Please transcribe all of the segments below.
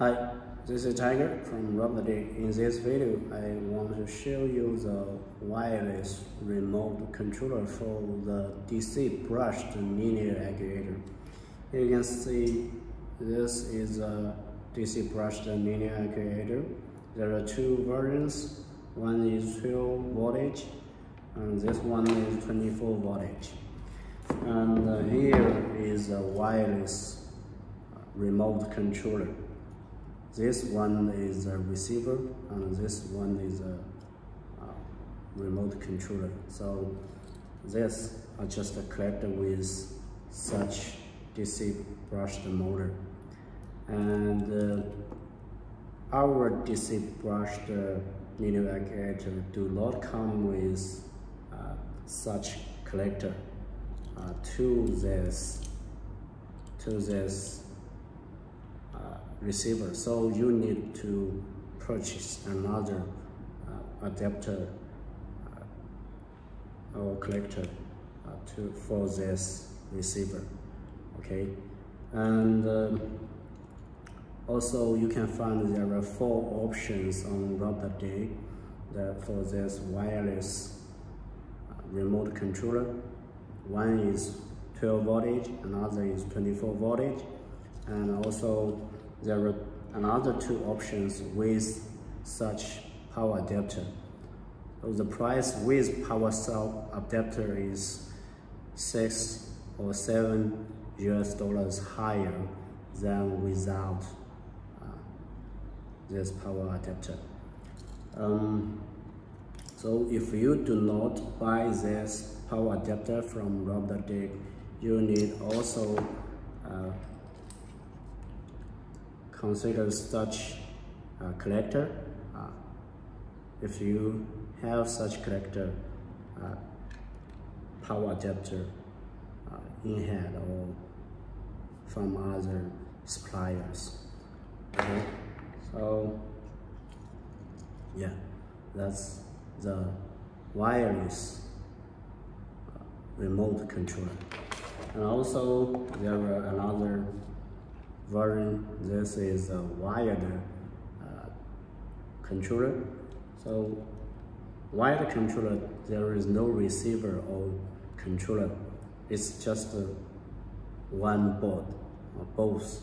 Hi, this is Tiger from RobotDigg. In this video, I want to show you the wireless remote controller for the DC brushed linear actuator. You can see this is a DC brushed linear actuator. There are two versions. One is 12 voltage and this one is 24 voltage. And here is a wireless remote controller. This one is a receiver and this one is a uh, remote controller. So this are just connected with such DC brushed motor. And uh, our DC brushed uh, linear actuator do not come with uh, such collector uh, to this to this receiver. So you need to purchase another uh, adapter uh, or collector uh, to for this receiver. Okay, and um, also you can find there are four options on RobotDigg that for this wireless uh, remote controller. One is 12 voltage, another is 24 voltage, and also there are another two options with such power adapter. So the price with power cell adapter is six or seven US dollars higher than without uh, this power adapter. Um, so if you do not buy this power adapter from RobotDigg, you need also uh, consider such uh, collector. Uh, if you have such collector, uh, power adapter uh, in hand or from other suppliers. Okay, so yeah, that's the wireless uh, remote controller. And also there are another version this is a wired uh, controller. So wired controller there is no receiver or controller. It's just uh, one board uh, both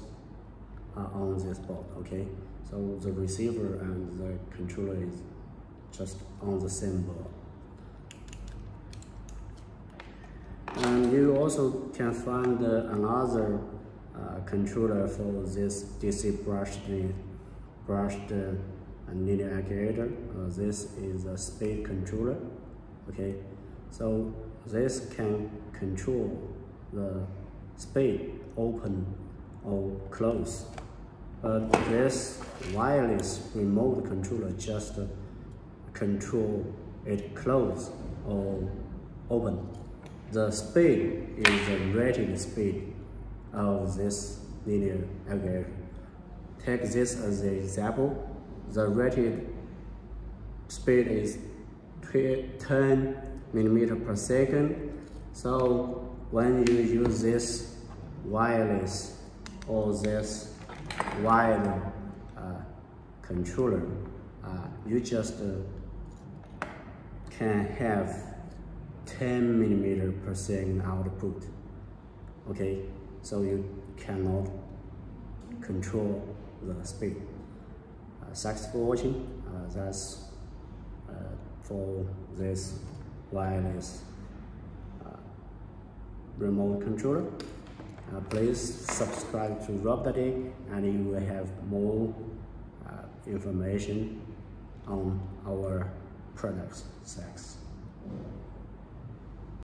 are on this board okay? So the receiver and the controller is just on the same board. And you also can find uh, another controller for this DC brushed brushed uh, linear actuator. Uh, this is a speed controller. Okay, so this can control the speed open or close. But this wireless remote controller just control it close or open. The speed is the rated speed of this linear algorithm. Take this as an example. The rated speed is 10 millimeter per second. So when you use this wireless or this wired uh, controller, uh, you just uh, can have 10 millimeter per second output. Okay, so you cannot control the speed. Uh, thanks for watching. Uh, that's uh, for this wireless uh, remote controller. Uh, please subscribe to RobotDigg and you will have more uh, information on our products. Thanks.